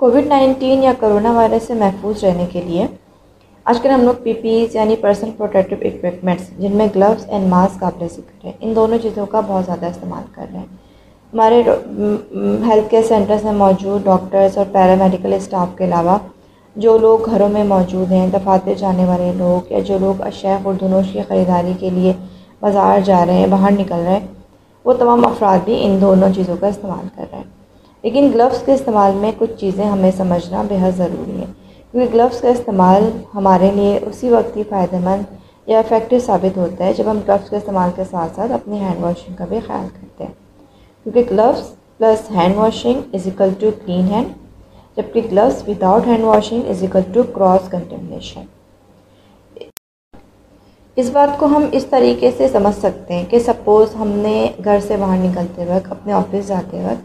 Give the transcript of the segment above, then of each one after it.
Covid nineteen या corona virus से महफूज रहने के लिए आजकल हम लोग पीपीज यानी पर्सनल प्रोटेक्टिव इक्विपमेंट्स, जिनमें ग्लव्स एंड मास्क काबिल ज़िक्र हैं, इन दोनों चीज़ों का बहुत ज़्यादा इस्तेमाल कर रहे हैं। हमारे हेल्थ केयर सेंटर्स में मौजूद डॉक्टर्स और पैरामेडिकल स्टाफ के अलावा जो लोग घरों में मौजूद हैं दफातर जाने वाले लोग या जो लोग अशा खुरदनोश की ख़रीदारी के लिए बाज़ार जा रहे हैं, बाहर निकल रहे हैं, वो तमाम अफराद भी इन दोनों चीज़ों का इस्तेमाल कर रहे हैं। लेकिन ग्लव्स के इस्तेमाल में कुछ चीज़ें हमें समझना बेहद ज़रूरी है, क्योंकि ग्लव्स का इस्तेमाल हमारे लिए उसी वक्त ही फ़ायदेमंद या इफ़ेक्टिव साबित होता है जब हम ग्लव्स के इस्तेमाल के साथ साथ अपनी हैंड वॉशिंग का भी ख्याल करते हैं। क्योंकि gloves plus hand washing is equal to clean hand जबकि gloves without hand washing is equal to cross contamination इस बात को हम इस तरीके से समझ सकते हैं कि सपोज़ हमने घर से बाहर निकलते वक्त, अपने ऑफ़िस जाते वक्त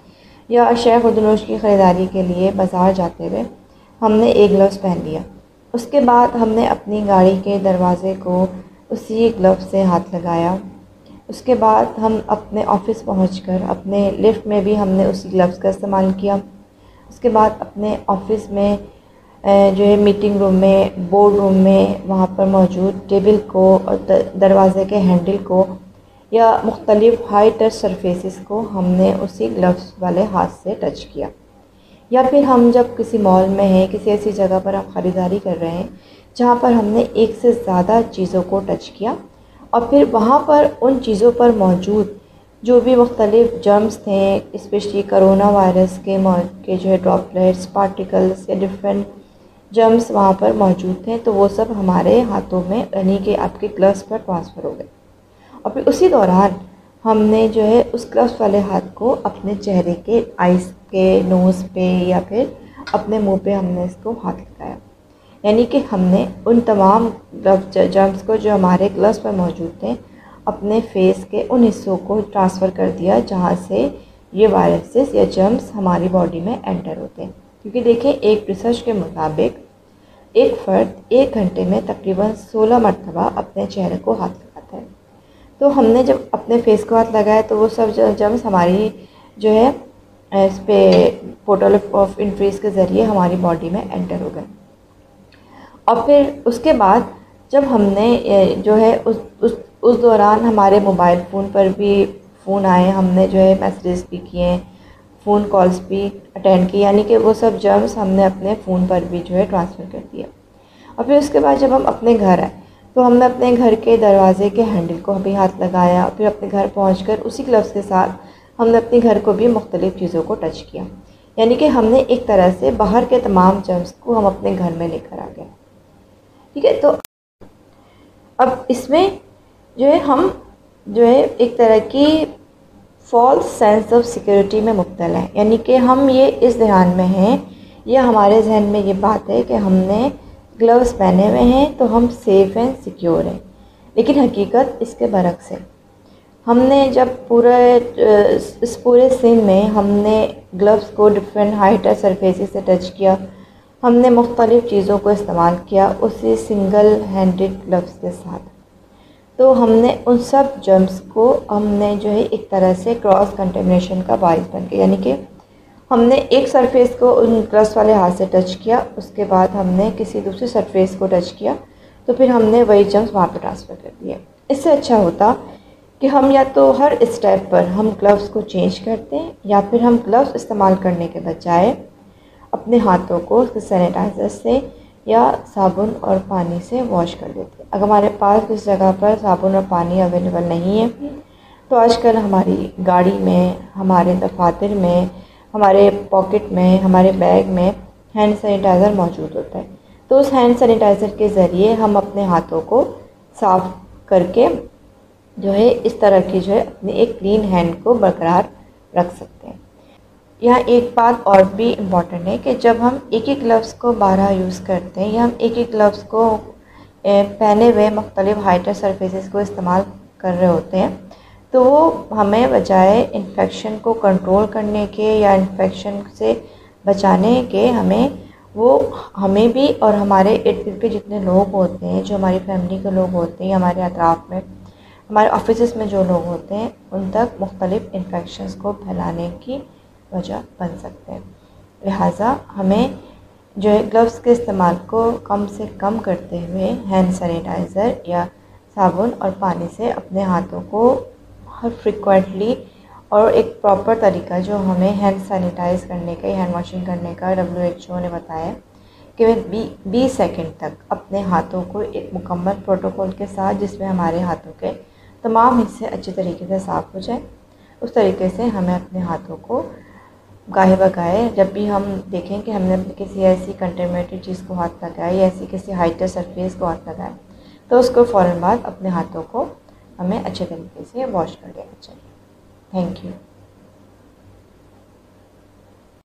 या अशा खुदनोश की ख़रीदारी के लिए बाज़ार जाते हुए हमने एक ग्लव्स पहन लिया। उसके बाद हमने अपनी गाड़ी के दरवाज़े को उसी ग्लव्स से हाथ लगाया। उसके बाद हम अपने ऑफ़िस पहुंचकर अपने लिफ्ट में भी हमने उसी ग्लव्स का इस्तेमाल किया। उसके बाद अपने ऑफ़िस में जो है मीटिंग रूम में बोर्ड रूम में वहाँ पर मौजूद टेबल को और दरवाज़े के हैंडल को या मुख्तलिफ़ हाई टच सरफेसिस को हमने उसी ग्लव्स वाले हाथ से टच किया। या फिर हम जब किसी मॉल में हैं, किसी ऐसी जगह पर हम ख़रीदारी कर रहे हैं, जहाँ पर हमने एक से ज़्यादा चीज़ों को टच किया और फिर वहाँ पर उन चीज़ों पर मौजूद जो भी मुख्तलिफ़ जर्म्स थे स्पेशली करोना वायरस के के जो है ड्रॉपलेट्स पार्टिकल्स या डिफरेंट जर्म्स वहाँ पर मौजूद थे तो वो सब हमारे हाथों में, यानी कि आपके ग्लव्स पर ट्रांसफ़र हो गए। और फिर उसी दौरान हमने जो है उस ग्लव्स वाले हाथ को अपने चेहरे के आइस के नोज़ पे या फिर अपने मुँह पे हमने इसको हाथ लगाया। यानी कि हमने उन तमाम जर्म्स को जो हमारे ग्लव्स पर मौजूद थे, अपने फेस के उन हिस्सों को ट्रांसफ़र कर दिया जहाँ से ये वायरसेस या जर्म्स हमारी बॉडी में एंटर होते हैं। क्योंकि देखें, एक रिसर्च के मुताबिक एक फ़र्द एक घंटे में तकरीबन 16 मरतबा अपने चेहरे को हाथ तो हमने जब अपने फेस को हाथ लगाया तो वो सब जर्म्स हमारी जो है, इस पर पोर्टल ऑफ़ इंट्रीज के ज़रिए हमारी बॉडी में एंटर हो गए। और फिर उसके बाद जब हमने जो है, उस उस उस दौरान हमारे मोबाइल फ़ोन पर भी फ़ोन आए, हमने जो है मैसेजेस भी किए फ़ोन कॉल्स भी अटेंड किए, यानी कि वो सब जर्म्स हमने अपने फ़ोन पर भी जो है ट्रांसफ़र कर दिया। और फिर उसके बाद जब हम अपने घर आए तो हमने अपने घर के दरवाज़े के हैंडल को भी हाथ लगाया, फिर अपने घर पहुँच उसी ग्लव्स के साथ हमने अपने घर को भी मुख्तलिफ़ चीज़ों को टच किया। यानी कि हमने एक तरह से बाहर के तमाम जर्म्स को हम अपने घर में लेकर आ गए। ठीक है तो अब इसमें जो है हम, जो है एक तरह की फॉल्स सेंस ऑफ़ सिक्योरिटी में मुबतला है। यानी कि हम ये इस ध्यान में हैं, या हमारे जहन में ये बात है कि हमने ग्लव्स पहने हुए हैं तो हम सेफ़ एंड सिक्योर हैं। लेकिन हकीकत इसके बरक्स है। हमने जब पूरे इस पूरे सीन में हमने ग्लव्स को डिफरेंट हाइट सरफेसिस से टच किया, हमने मुख्तलिफ़ चीज़ों को इस्तेमाल किया उसी सिंगल हैंडेड ग्लव्स के साथ। तो हमने उन सब जर्म्स को हमने जो है एक तरह से क्रॉस कंटेमिनेशन का बायस बन गया, यानी कि हमने एक सरफेस को उन ग्लव्स वाले हाथ से टच किया, उसके बाद हमने किसी दूसरी सरफेस को टच किया तो फिर हमने वही जर्म्स वहाँ पर ट्रांसफ़र कर दिए। इससे अच्छा होता कि हम या तो हर स्टेप पर हम ग्लव्स को चेंज करते हैं, या फिर हम ग्लव्स इस्तेमाल करने के बजाय अपने हाथों को सैनिटाइज़र से या साबुन और पानी से वॉश कर लेते हैं। अगर हमारे पास किस जगह पर साबुन और पानी अवेलेबल नहीं है तो आजकल हमारी गाड़ी में, हमारे दफातर में हमारे पॉकेट में, हमारे बैग में हैंड सैनिटाइज़र मौजूद होता है। तो उस हैंड सैनिटाइज़र के ज़रिए हम अपने हाथों को साफ़ करके जो है, इस तरह की जो है, अपनी एक क्लीन हैंड को बरकरार रख सकते हैं। यहाँ एक बात और भी इंपॉर्टेंट है कि जब हम एक एक ग्लव्स को बारह यूज़ करते हैं या हम एक एक ग्लव्स को पहने हुए मुख्तलिफ़ हाइटर सरफेसेस को इस्तेमाल कर रहे होते हैं तो वो हमें बजाय इन्फेक्शन को कंट्रोल करने के या इन्फेक्शन से बचाने के हमें, वो हमें भी और हमारे इर्द गिर्द के जितने लोग होते हैं, जो हमारी फैमिली के लोग होते हैं, हमारे अतराफ़ में, हमारे ऑफ़िस में जो लोग होते हैं, उन तक मुख्तलिफ़ इन्फेक्शन को फैलाने की वजह बन सकते हैं। लिहाजा हमें जो है ग्लव्स के इस्तेमाल को कम से कम करते हुए हैंड सैनिटाइज़र या साबुन और पानी से अपने हाथों को हर फ्रिक्वेंटली और एक प्रॉपर तरीका जो हमें हैंड सैनिटाइज़ करने का हैंड वॉशिंग करने का डब्ल्यू एच ओ ने बताया कि वे बी, बीस सेकेंड तक अपने हाथों को एक मुकम्मल प्रोटोकॉल के साथ, जिसमें हमारे हाथों के तमाम हिस्से अच्छे तरीके से साफ़ हो जाए, उस तरीके से हमें अपने हाथों को गाहे बगाए जब भी हम देखें कि हमने अपनी किसी ऐसी कंटेमिनेटेड चीज़ को हाथ लगाया या ऐसी किसी हाइटर सरफेस को हाथ लगाया तो उसको फ़ौर बाद अपने हाथों को हमें अच्छे तरीके से वॉश कर लेना चाहिए थैंक यू